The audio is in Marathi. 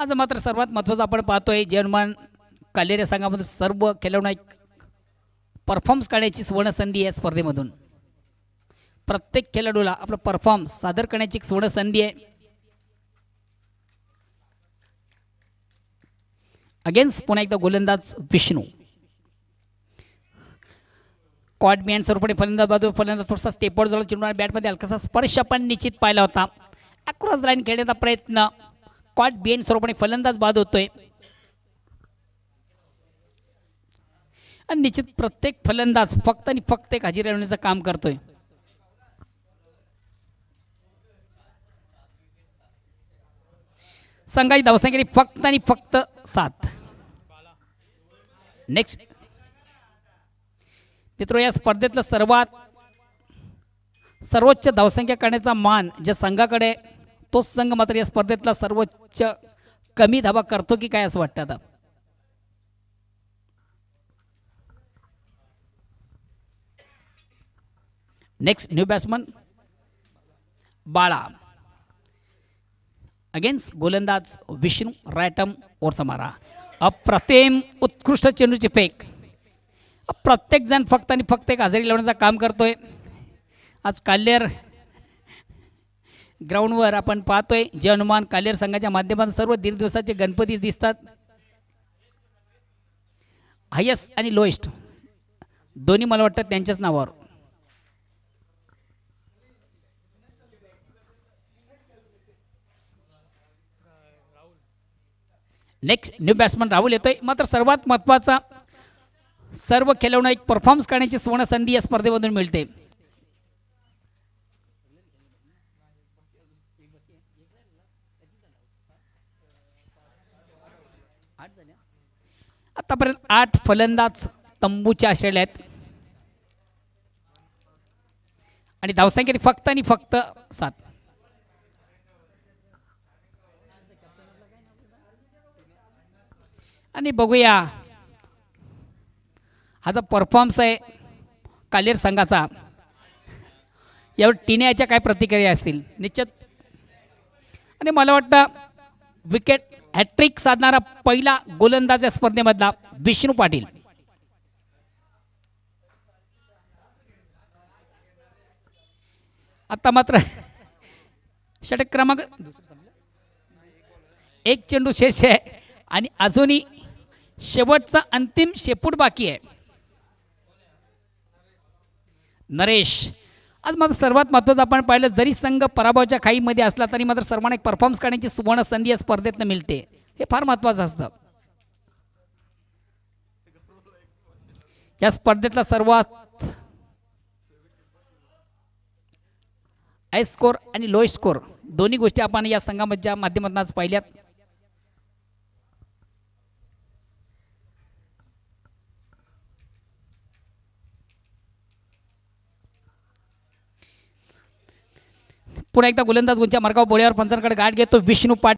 आज मात्र सर्वात महत्त्वाचं आपण पाहतोय जर्मन कालेऱ्या संघामधून सर्व खेळाडूंना एक परफॉर्म्स करण्याची सुवर्णसंधी आहे स्पर्धेमधून. प्रत्येक खेळाडूला आपलं परफॉर्म सादर करण्याची एक सुवर्णसंधी आहे. अगेन्स्ट पुन्हा एकदा गोलंदाज विष्णू. कॉड स्वरूपाने फलंदाज बाजू फलंदाज थोडासा स्टेपवर जवळ चिडून बॅटमध्ये हलकासा स्पर्श आपण निश्चित पाहिला होता. अक्रॉस लाईन खेळण्याचा प्रयत्न. फाट बिएन स्वरूपाने फलंदाज बाद होतोय. आणि निश्चित प्रत्येक फलंदाज फक्त आणि फक्त एक हजेरी लावण्याचं काम करतोय. संघाची धावसंख्या फक्त आणि फक्त सात. नेक्स्ट मित्र या स्पर्धेतलं सर्वात सर्वोच्च धावसंख्या करण्याचा मान ज्या संघाकडे तोच संघ मात्र या स्पर्धेतला सर्वोच्च कमी धावा करतो की काय असं वाटतं आता? नेक्स्ट न्यू बॅट्समन बाळा. अगेन्स्ट गोलंदाज विष्णू रायटम ओरचा मारा अप्रतिम उत्कृष्ट चेंडूची फेक. प्रत्येक जण फक्त आणि फक्त एक हजेरी लावण्याचं काम करतोय. आज काल्यर ग्राउंडवर आपण पाहतोय जे हनुमान कालेर संघाच्या माध्यमातून सर्व दीड दिवसाचे गणपती दिसतात. हायस्ट आणि लोएस्ट. दोन्ही मला वाटतं त्यांच्याच नावावर. नेक्स्ट न्यू बॅट्समन राहुल येतोय. मात्र सर्वात महत्त्वाचा सर्व खेळवणं एक परफॉर्मन्स करण्याची सुवर्ण संधी या स्पर्धेमधून मिळते. आतापर्यंत आठ फलंदाज तंबूच्या आश्रयले आहेत. आणि धावसंख्या फक्त आणि फक्त सात. आणि बघूया हा जो परफॉर्मन्स आहे कालेर संघाचा यावर टिन्याच्या काय प्रतिक्रिया असतील? निश्चित आणि मला वाटतं विकेट हॅट्रिक साधणारा पहिला गोलंदाज या स्पर्धेमधला विष्णू पाटील. आता मात्र षटक क्रमांक एक चेंडू शेष आहे आणि अजूनही शेवटचा अंतिम शेपूट बाकी आहे. नरेश आज मात्र सर्वात महत्त्वाचं आपण पाहिलं जरी संघ पराभवाच्या खाईमध्ये असला तरी मात्र सर्वांना एक परफॉर्म्स करण्याची सुवर्ण संधी या स्पर्धेतनं मिळते. हे फार महत्त्वाचं असतं. या स्पर्धेतला सर्वात हाय स्कोर आणि लोएस्ट स्कोर दोन्ही गोष्टी आपण या संघामधच्या माध्यमातून आज पाहिल्यात. पुन्हा एकदा गोलंदाज गुंच्या मार्गावर बोळ्यावर पंचांकडे गाठ घेतो. विष्णू पाटील